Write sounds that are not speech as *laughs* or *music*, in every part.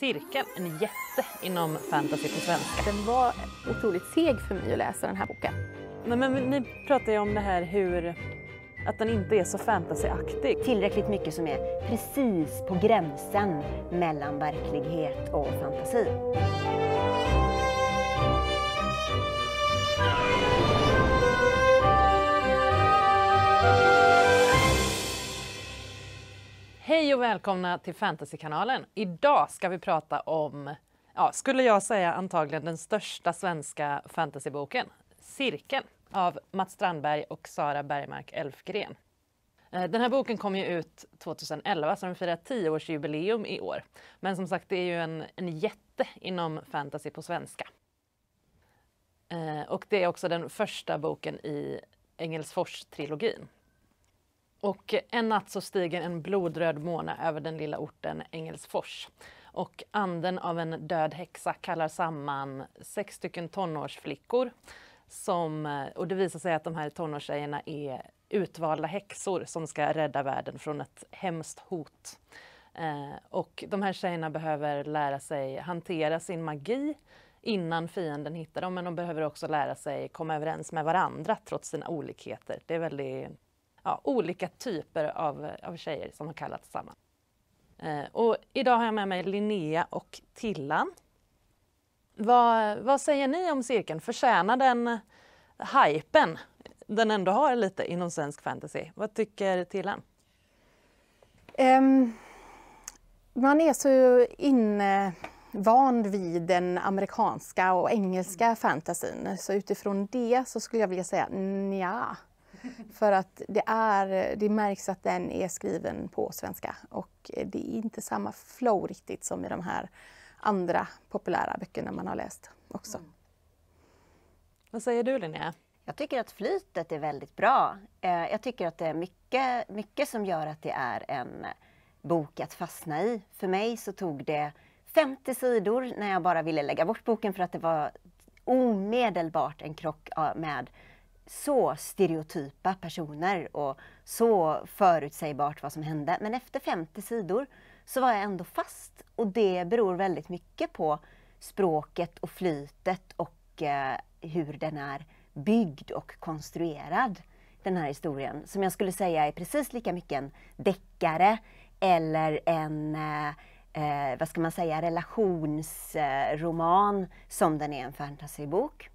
Cirkeln, en jätte inom fantasy på svenska. Den var otroligt seg för mig att läsa den här boken. Nej, men ni pratar ju om det här hur att den inte är så fantasyaktig. Tillräckligt mycket som är precis på gränsen mellan verklighet och fantasi. Hej och välkomna till Fantasykanalen. Idag ska vi prata om, ja, skulle jag säga antagligen den största svenska fantasyboken, Cirkeln av Mats Strandberg och Sara Bergmark Elfgren. Eh, den här boken kom ju ut 2011 så den firar 10-årsjubileum i år. Men som sagt, det är ju en, en jätte inom fantasy på svenska. Eh, och det är också den första boken i Engelsfors-trilogin. Och en natt så stiger en blodröd måne över den lilla orten Engelsfors. Och anden av en död häxa kallar samman sex stycken tonårsflickor. Som, och det visar sig att de här tonårstjejerna är utvalda häxor som ska rädda världen från ett hemskt hot. Eh, och de här tjejerna behöver lära sig hantera sin magi innan fienden hittar dem, men de behöver också lära sig komma överens med varandra trots sina olikheter. Det är väldigt ja, olika typer av, av tjejer som har kallats samman. Eh, och idag har jag med mig Linnea och Tillan. Vad, vad säger ni om cirkeln? Förtjänar den hypen den ändå har lite inom svensk fantasy? Vad tycker Tillan? Um, man är så invand vid den amerikanska och engelska fantasyn så utifrån det så skulle jag vilja säga nja. För att det, är, det märks att den är skriven på svenska och det är inte samma flow riktigt som i de här andra populära böckerna man har läst också. Mm. Vad säger du Linnea? Jag tycker att flytet är väldigt bra. Eh, jag tycker att det är mycket, mycket som gör att det är en bok att fastna i. För mig så tog det 50 sidor när jag bara ville lägga bort boken för att det var omedelbart en krock med så stereotypa personer och så förutsägbart vad som hände. Men efter 50 sidor så var jag ändå fast och det beror väldigt mycket på språket och flytet och eh, hur den är byggd och konstruerad, den här historien. Som jag skulle säga är precis lika mycket en deckare eller en eh, eh vad ska man säga, relationsroman som den är en fantasybok.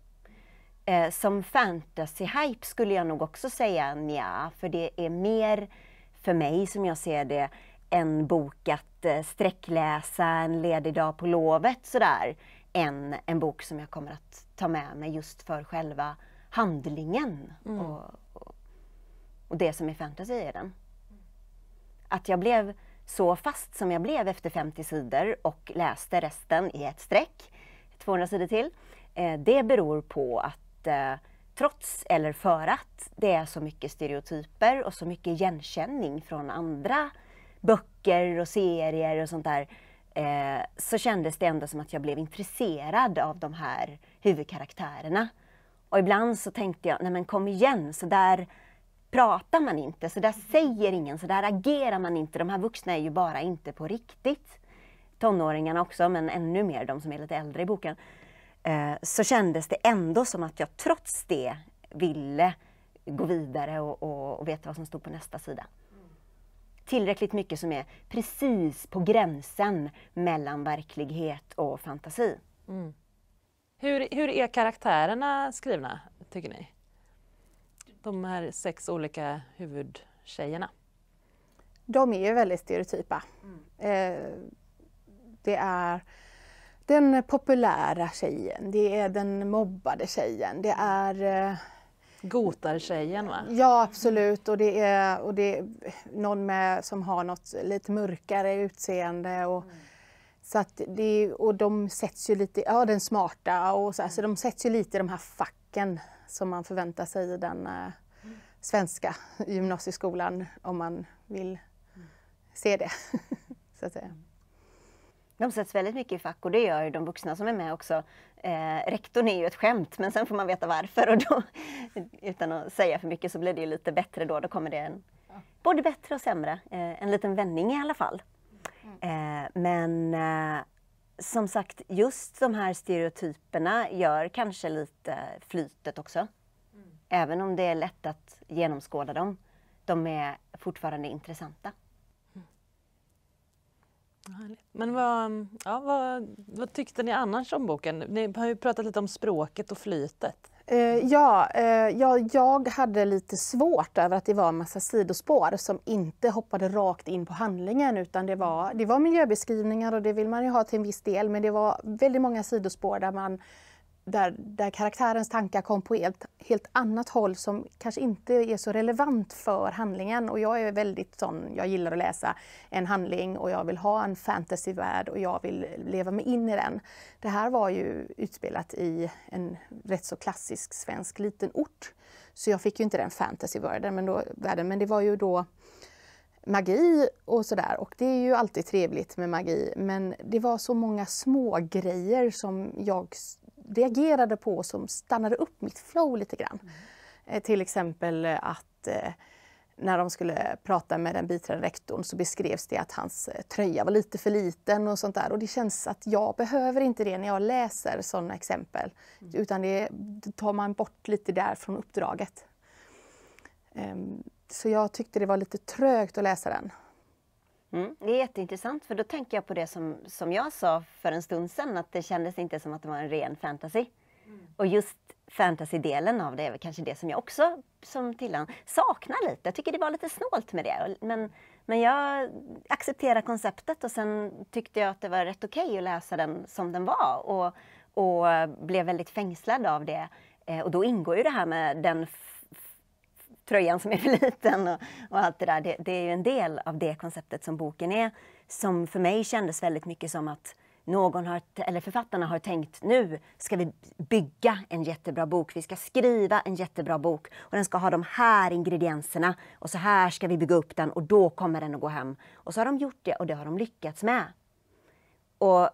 Eh, som fantasy-hype skulle jag nog också säga nja, för det är mer för mig som jag ser det en bok att eh, sträckläsa en ledig dag på lovet sådär, än en bok som jag kommer att ta med mig just för själva handlingen mm. och, och, och, det som är fantasy i den. Att jag blev så fast som jag blev efter 50 sidor och läste resten i ett streck, 200 sidor till, eh, det beror på att trots eller för att det är så mycket stereotyper och så mycket igenkänning från andra böcker och serier och sånt där eh, så kändes det ändå som att jag blev intresserad av de här huvudkaraktärerna. Och ibland så tänkte jag, nej men kom igen, så där pratar man inte, så där säger ingen, så där agerar man inte. De här vuxna är ju bara inte på riktigt. Tonåringarna också, men ännu mer de som är lite äldre i boken. Eh, så kändes det ändå som att jag trots det ville gå vidare och, och, och veta vad som stod på nästa sida. Tillräckligt mycket som är precis på gränsen mellan verklighet och fantasi. Mm. Hur, hur är karaktärerna skrivna, tycker ni? De här sex olika huvudtjejerna. De är ju väldigt stereotypa. Mm. Eh, det är den populära tjejen, det är den mobbade tjejen, det är eh, Gotartjejen va? Ja absolut och det är, och det är någon med, som har något lite mörkare utseende. Och, mm. så att det, och de sätts ju lite, ja den smarta och så, mm. så de sätts ju lite i de här facken som man förväntar sig i den uh, svenska gymnasieskolan om man vill mm. se det. *laughs* så att säga. De sätts väldigt mycket i fack och det gör ju de vuxna som är med också. Eh, rektorn är ju ett skämt men sen får man veta varför och då, *laughs* utan att säga för mycket så blir det ju lite bättre då. Då kommer det en, både bättre och sämre. Eh, en liten vändning i alla fall. Mm. Eh, men eh, som sagt, just de här stereotyperna gör kanske lite flytet också. Mm. Även om det är lätt att genomskåda dem. De är fortfarande intressanta. Men vad, ja, vad, vad, tyckte ni annars om boken? Ni har ju pratat lite om språket och flytet. Uh, ja, uh, ja, jag hade lite svårt över att det var en massa sidospår som inte hoppade rakt in på handlingen utan det var, det var miljöbeskrivningar och det vill man ju ha till en viss del men det var väldigt många sidospår där man där, där karaktärens tankar kom på helt, helt annat håll som kanske inte är så relevant för handlingen. Och jag är väldigt sån, jag gillar att läsa en handling och jag vill ha en fantasyvärld och jag vill leva mig in i den. Det här var ju utspelat i en rätt så klassisk svensk liten ort. Så jag fick ju inte den fantasyvärlden, men, då, men det var ju då magi och sådär och det är ju alltid trevligt med magi men det var så många små grejer som jag reagerade på som stannade upp mitt flow lite grann. Mm. Till exempel att eh, när de skulle prata med den biträdande rektorn så beskrevs det att hans eh, tröja var lite för liten och sånt där. Och det känns att jag behöver inte det när jag läser sådana exempel. Mm. Utan det, det tar man bort lite där från uppdraget. Um, så jag tyckte det var lite trögt att läsa den. Mm, det är jätteintressant för då tänker jag på det som, som jag sa för en stund sedan att det kändes inte som att det var en ren fantasy. Mm. Och just fantasy-delen av det är väl kanske det som jag också som Tillan saknar lite. Jag tycker det var lite snålt med det. Men, men jag accepterar konceptet och sen tyckte jag att det var rätt okej okay att läsa den som den var och, och blev väldigt fängslad av det. Eh, och då ingår ju det här med den tröjan som är för liten och, och allt det där. Det, det, är ju en del av det konceptet som boken är. Som för mig kändes väldigt mycket som att någon har, eller författarna har tänkt nu ska vi bygga en jättebra bok. Vi ska skriva en jättebra bok och den ska ha de här ingredienserna och så här ska vi bygga upp den och då kommer den att gå hem. Och så har de gjort det och det har de lyckats med. Och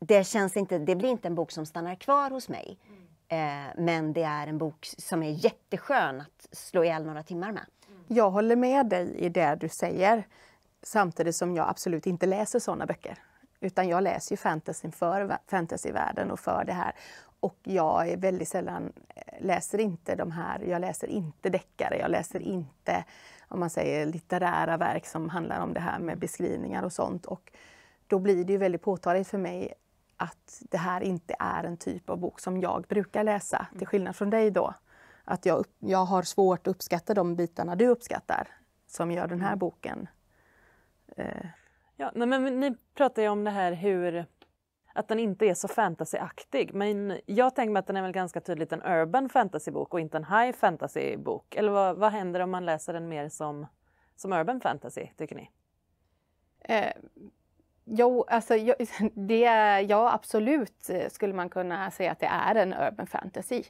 det, känns inte, det blir inte en bok som stannar kvar hos mig. Mm. Eh, men det är en bok som är jätteskön att slå ihjäl några timmar med. Jag håller med dig i det du säger. Samtidigt som jag absolut inte läser sådana böcker. Utan jag läser ju fantasy för fantasyvärlden och för det här. Och jag är väldigt sällan, eh, läser inte de här, jag läser inte deckare, jag läser inte om man säger litterära verk som handlar om det här med beskrivningar och sånt. Och då blir det ju väldigt påtagligt för mig att det här inte är en typ av bok som jag brukar läsa, till skillnad från dig då. Att jag, jag har svårt att uppskatta de bitarna du uppskattar, som gör den här mm. boken. Eh. Ja, men ni pratar ju om det här hur att den inte är så fantasyaktig. Men jag tänker mig att den är väl ganska tydligt en urban fantasybok och inte en high fantasybok. Eller vad, vad händer om man läser den mer som, som urban fantasy, tycker ni? Eh, Jo, alltså, *laughs* det, ja absolut eh, skulle man kunna säga att det är en urban fantasy.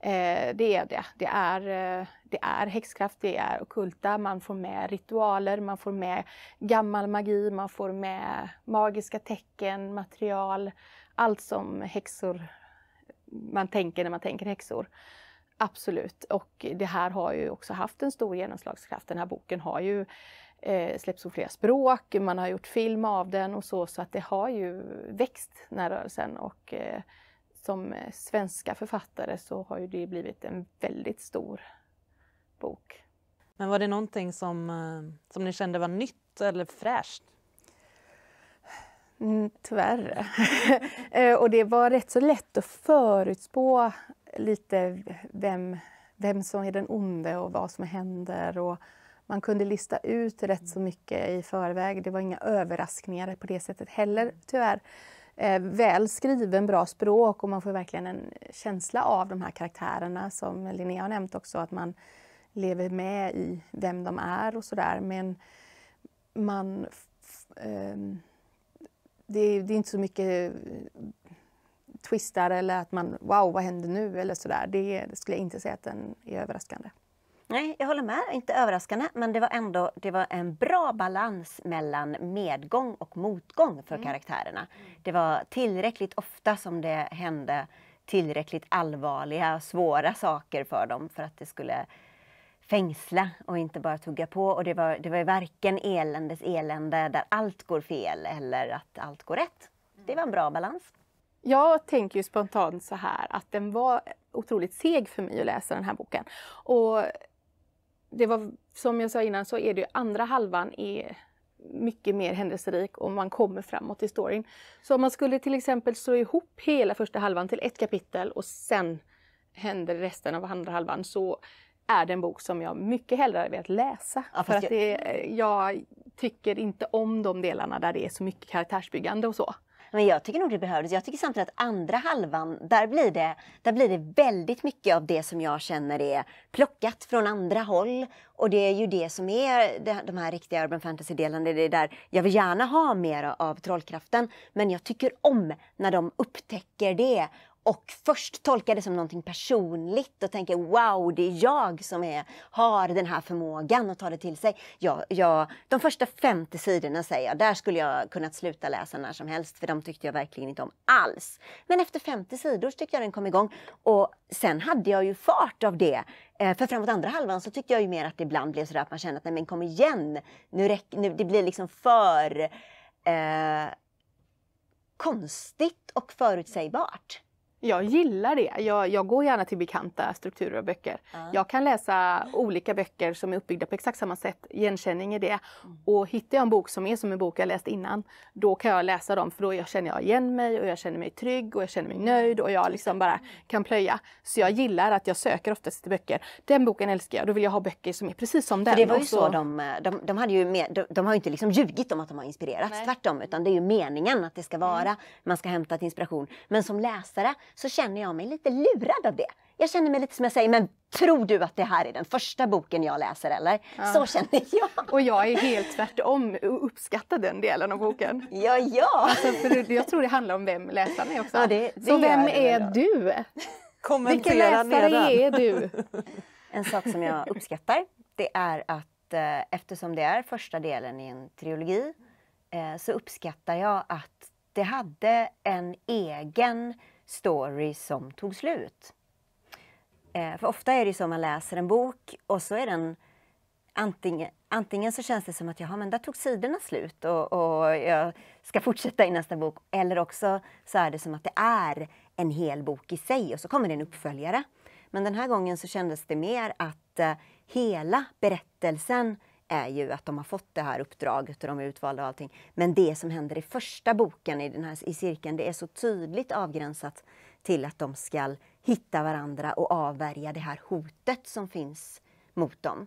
Eh, det är det. Det är, eh, det är häxkraft, det är okulta, man får med ritualer, man får med gammal magi, man får med magiska tecken, material, allt som häxor man tänker när man tänker häxor. Absolut, och det här har ju också haft en stor genomslagskraft. Den här boken har ju eh, släppts på flera språk, man har gjort film av den och så, så att det har ju växt den här rörelsen och eh, som svenska författare så har ju det blivit en väldigt stor bok. Men var det någonting som, eh, som ni kände var nytt eller fräscht? Mm, tyvärr. *laughs* Eh, och det var rätt så lätt att förutspå lite vem, vem som är den onde och vad som händer. Och man kunde lista ut rätt så mycket i förväg. Det var inga överraskningar på det sättet heller, tyvärr. Eh, väl skriven, bra språk och man får verkligen en känsla av de här karaktärerna som Linnea har nämnt också, att man lever med i vem de är och sådär. Men man... Eh, det, det, är inte så mycket twistar eller att man wow, vad händer nu eller sådär. Det, det skulle jag inte säga att den är överraskande. Nej, jag håller med. Inte överraskande, men det var ändå det var en bra balans mellan medgång och motgång för mm. karaktärerna. Det var tillräckligt ofta som det hände tillräckligt allvarliga, svåra saker för dem för att det skulle fängsla och inte bara tugga på. Och det var, det var varken eländes elände där allt går fel eller att allt går rätt. det var en bra balans. Jag tänker spontant så här att den var otroligt seg för mig att läsa den här boken. Och det var, som jag sa innan så är det andra halvan är mycket mer händelserik och man kommer framåt i storyn. Så om man skulle till exempel slå ihop hela första halvan till ett kapitel och sen händer resten av andra halvan så är det en bok som jag mycket hellre hade velat läsa. Ja, för att det, jag tycker inte om de delarna där det är så mycket karaktärsbyggande och så. Men jag tycker nog det behövdes. Jag tycker samtidigt att andra halvan, där blir, det, där blir det väldigt mycket av det som jag känner är plockat från andra håll. Och det är ju det som är det, de här riktiga urban fantasy-delarna. Det är där jag vill gärna ha mer av trollkraften. Men jag tycker om när de upptäcker det och först tolkar det som någonting personligt och tänker wow, det är jag som är, har den här förmågan att ta det till sig. Jag, jag, de första 50 sidorna säger jag, där skulle jag kunnat sluta läsa när som helst för de tyckte jag verkligen inte om alls. Men efter 50 sidor tyckte jag den kom igång och sen hade jag ju fart av det. Eh, för framåt andra halvan så tyckte jag ju mer att det ibland blev sådär att man kände att nej men kom igen, nu, räck, nu det blir liksom för eh, konstigt och förutsägbart. Jag gillar det. Jag, jag går gärna till bekanta strukturer och böcker. Ja. Jag kan läsa olika böcker som är uppbyggda på exakt samma sätt, igenkänning i det. Och hittar jag en bok som är som en bok jag läst innan, då kan jag läsa dem för då känner jag igen mig och jag känner mig trygg och jag känner mig nöjd och jag liksom bara kan plöja. Så jag gillar att jag söker oftast till böcker. Den boken älskar jag, då vill jag ha böcker som är precis som den. För det var ju Och så de, eh, de, de hade ju med, de, de har ju inte liksom ljugit om att de har inspirerats, Nej. tvärtom, utan det är ju meningen att det ska vara, man ska hämta inspiration. Men som läsare så känner jag mig lite lurad av det. Jag känner mig lite som jag säger, men tror du att det här är den första boken jag läser eller? Så känner jag. Och jag är helt tvärtom och uppskattar den delen av boken. Ja, ja. Alltså, för jag tror det handlar om vem läsaren är också. Ja, det- det Så vem är väl du? Vilken Kommentera läsare nedan. är du? En sak som jag uppskattar det är att eh, eftersom det är första delen i en trilogi eh, så uppskattar jag att det hade en egen story som tog slut. Eh, för ofta är det så att man läser en bok och så är den antingen, antingen så känns det som att jaha, men där tog sidorna slut och, och jag ska fortsätta i nästa bok. Eller också så är det som att det är en hel bok i sig och så kommer det en uppföljare. Men den här gången så kändes det mer att eh, hela berättelsen är ju att de har fått det här uppdraget och de är utvalda och allting. Men det som händer i första boken i, den här, i cirkeln, det är så tydligt avgränsat till att de ska hitta varandra och avvärja det här hotet som finns mot dem.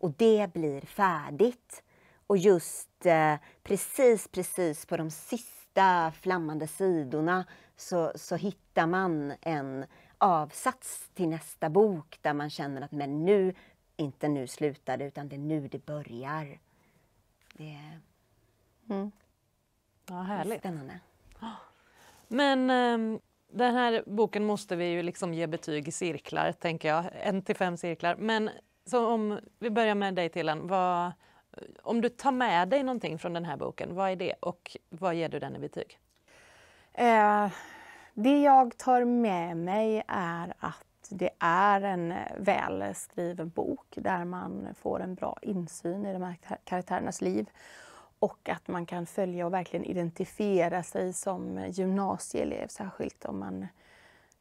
Och det blir färdigt. Och just eh, precis, precis på de sista flammande sidorna så, så hittar man en avsats till nästa bok där man känner att men nu, inte nu slutar det utan det är nu det börjar. Det är Ja, härligt. spännande. Men ehm, den här boken måste vi ju liksom ge betyg i cirklar, tänker jag. En till fem cirklar. Men så om vi börjar med dig Tillan, vad, om du tar med dig någonting från den här boken, vad är det och vad ger du den i betyg? Eh, det jag tar med mig är att det är en eh, välskriven bok där man får en bra insyn i de här kar- karaktärernas liv och att man kan följa och verkligen identifiera sig som gymnasieelev, särskilt om man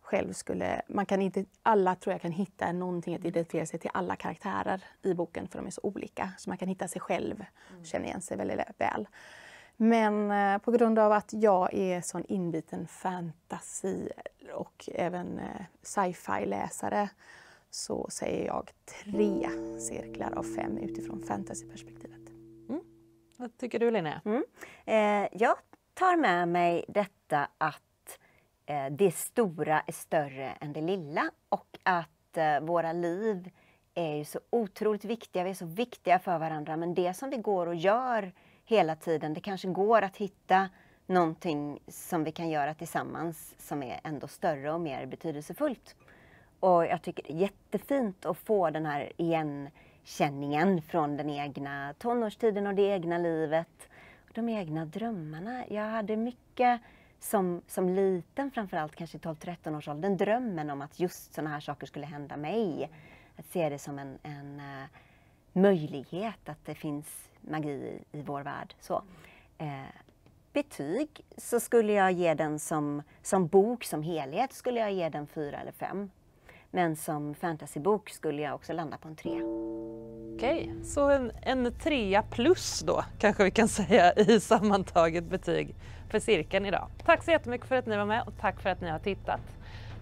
själv skulle... Man kan inte, alla tror jag kan hitta någonting att identifiera sig till alla karaktärer i boken för de är så olika. Så man kan hitta sig själv och känna igen sig väldigt väl. Men eh, på grund av att jag är sån inbiten fantasy och även eh, sci-fi läsare så säger jag tre cirklar av fem utifrån fantasyperspektivet. Vad tycker du Linnea? Mm. Eh, jag tar med mig detta att eh, det stora är större än det lilla och att eh, våra liv är ju så otroligt viktiga. Vi är så viktiga för varandra men det som vi går och gör hela tiden, det kanske går att hitta någonting som vi kan göra tillsammans som är ändå större och mer betydelsefullt. Och jag tycker det är jättefint att få den här igenkänningen från den egna tonårstiden och det egna livet. De egna drömmarna. Jag hade mycket som, som liten, framförallt kanske i 12-13 års åldern, drömmen om att just sådana här saker skulle hända mig. Att se det som en, en eh, möjlighet att det finns magi i, i vår värld. Så. Eh, betyg så skulle jag ge den som, som bok som helhet skulle jag ge den fyra eller fem. Men som fantasybok skulle jag också landa på en trea. Okej, så en, en trea plus då kanske vi kan säga i sammantaget betyg för cirkeln idag. Tack så jättemycket för att ni var med och tack för att ni har tittat.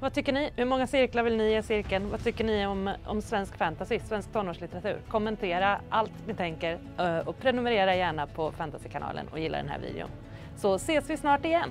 Vad tycker ni? Hur många cirklar vill ni ge cirkeln? Vad tycker ni om, om svensk fantasy, svensk tonårslitteratur? Kommentera allt ni tänker eh, och prenumerera gärna på Fantasykanalen och gilla den här videon. Så ses vi snart igen.